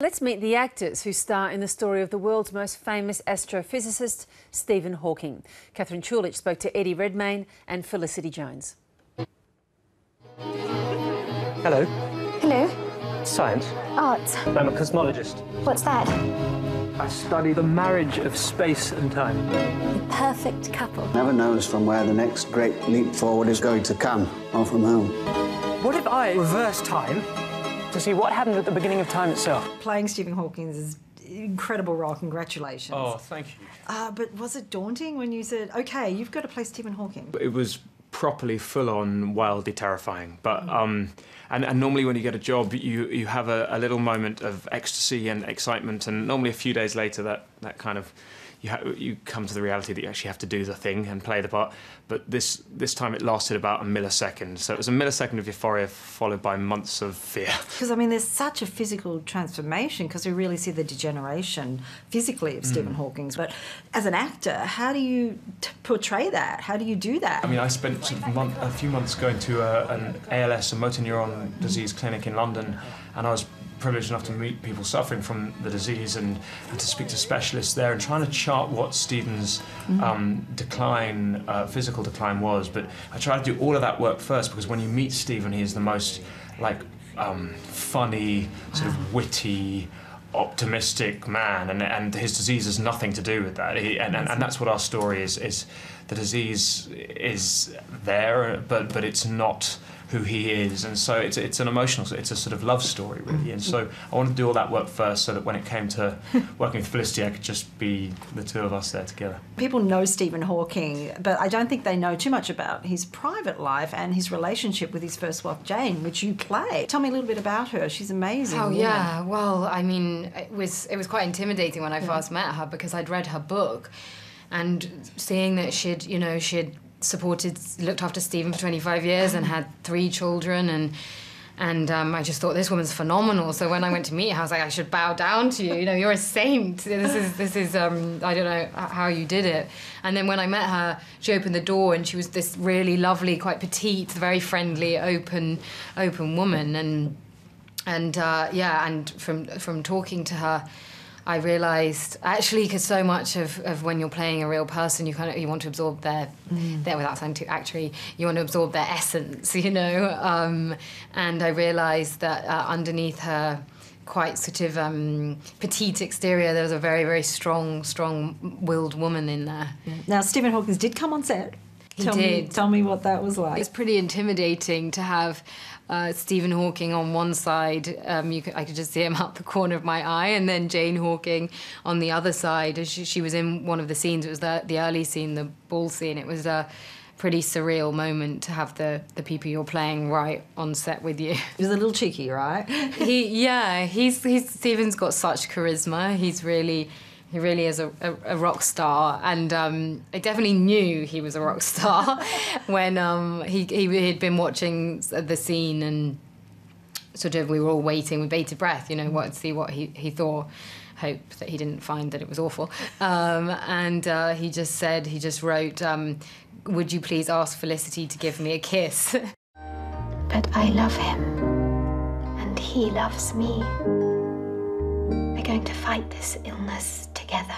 Let's meet the actors who star in the story of the world's most famous astrophysicist, Stephen Hawking. Katherine Tullich spoke to Eddie Redmayne and Felicity Jones. Hello. Hello. Science. Art. I'm a cosmologist. What's that? I study the marriage of space and time. The perfect couple. Never knows from where the next great leap forward is going to come, or from whom. What if I reverse time to see what happened at the beginning of time itself? Playing Stephen Hawking is incredible role. Congratulations. Oh, thank you. Uh, but was it daunting when you said, "Okay, you've got to play Stephen Hawking"? It was properly full on wildly terrifying but um and, and normally when you get a job you you have a, a little moment of ecstasy and excitement and normally a few days later that that kind of you ha- you come to the reality that you actually have to do the thing and play the part. But this this time it lasted about a millisecond. So it was a millisecond of euphoria followed by months of fear. Because I mean, there's such a physical transformation because we really see the degeneration physically of Stephen mm. Hawking's. But as an actor, how do you t- portray that? How do you do that? I mean, I spent sort of month, a few months going to uh, a, an ALS, a motor neuron disease clinic in London, and I was privileged enough to meet people suffering from the disease and, and to speak to specialists there and trying to chart what Stephen's um, decline, uh, physical decline was. But I tried to do all of that work first because when you meet Stephen, he is the most like um, funny, sort of witty, optimistic man, and, and his disease has nothing to do with that. He, and, and, and that's what our story is. Is the disease is there, but but it's not who he is, and so it's it's an emotional, it's a sort of love story really. And so I wanted to do all that work first, so that when it came to working with Felicity, I could just be the two of us there together. People know Stephen Hawking, but I don't think they know too much about his private life and his relationship with his first wife, Jane, which you play. Tell me a little bit about her. She's amazing. Oh woman. yeah. Well, I mean, it was it was quite intimidating when I first met her because I'd read her book, and seeing that she'd you know she'd supported looked after Stephen for 25 years and had three children and. And um, I just thought this woman's phenomenal. So when I went to meet her, I was like, I should bow down to you. You know, you're a saint. This is this is um, I don't know how you did it. And then when I met her, she opened the door and she was this really lovely, quite petite, very friendly, open, open woman. And and uh, yeah, and from from talking to her, I realised actually because so much of, of when you're playing a real person, you kind of you want to absorb their their without sounding too actory, you want to absorb their essence, you know. Um, and I realised that uh, underneath her quite sort of um, petite exterior, there was a very very strong strong-willed woman in there. Now, Stephen Hawking did come on set. He tell Me, tell me what that was like. It's pretty intimidating to have uh, Stephen Hawking on one side. Um, you could, I could just see him out the corner of my eye, and then Jane Hawking on the other side. She, she was in one of the scenes. It was the, the early scene, the ball scene. It was a pretty surreal moment to have the, the people you're playing right on set with you. He was a little cheeky, right? he, yeah, he's, he's Stephen's got such charisma. He's really. He really is a, a, a rock star, and um, I definitely knew he was a rock star when um, he, he had been watching the scene and sort of we were all waiting with bated breath, you know, what see what he, he thought. Hope that he didn't find that it was awful. Um, and uh, he just said, he just wrote, um, Would you please ask Felicity to give me a kiss? But I love him. And he loves me. Going to fight this illness together.